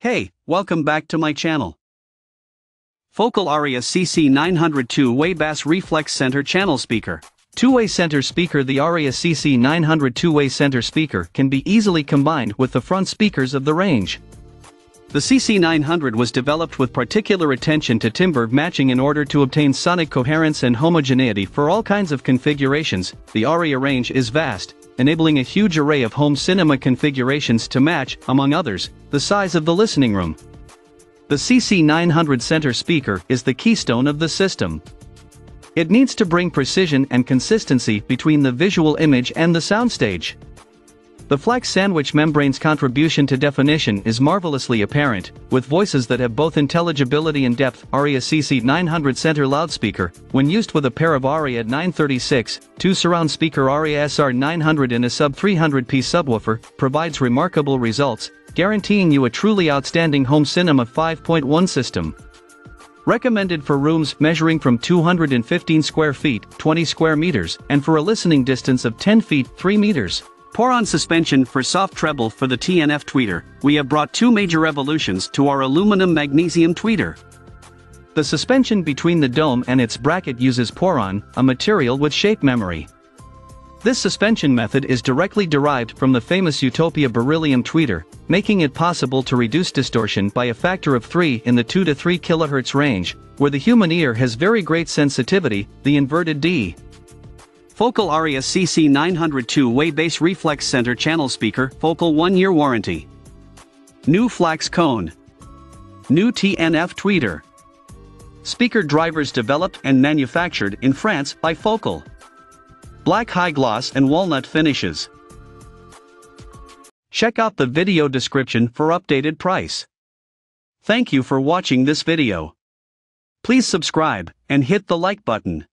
Hey, welcome back to my channel. Focal Aria CC900 two-way bass reflex center channel speaker. Two-way center speaker The Aria CC900 two-way center speaker can be easily combined with the front speakers of the range. The CC900 was developed with particular attention to timbre matching in order to obtain sonic coherence and homogeneity for all kinds of configurations. The Aria range is vast, enabling a huge array of home cinema configurations to match, among others, the size of the listening room. The CC900 center speaker is the keystone of the system. It needs to bring precision and consistency between the visual image and the soundstage. The flax sandwich membrane's contribution to definition is marvelously apparent, with voices that have both intelligibility and depth. Aria CC900 center loudspeaker, when used with a pair of Aria 936, 2 surround speaker Aria SR900 and a sub 300p subwoofer, provides remarkable results, guaranteeing you a truly outstanding home cinema 5.1 system. Recommended for rooms measuring from 215 square feet, 20 square meters, and for a listening distance of 10 feet, 3 meters. Poron suspension for soft treble for the TNF tweeter, we have brought two major evolutions to our aluminum magnesium tweeter. The suspension between the dome and its bracket uses Poron, a material with shape memory. This suspension method is directly derived from the famous Utopia beryllium tweeter, making it possible to reduce distortion by a factor of 3 in the 2 to 3 kHz range, where the human ear has very great sensitivity, the inverted D. Focal Aria CC900 two-way bass reflex center channel speaker, Focal 1-year warranty. New flax cone. New TNF tweeter. Speaker drivers developed and manufactured in France by Focal. Black high gloss and walnut finishes. Check out the video description for updated price. Thank you for watching this video. Please subscribe and hit the like button.